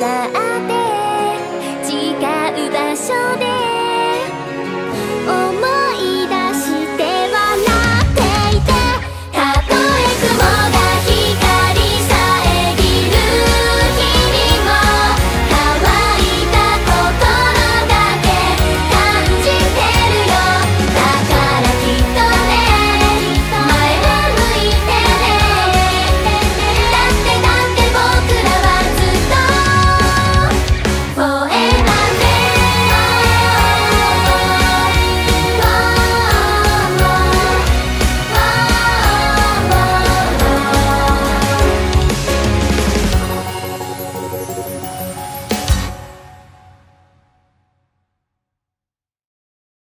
があって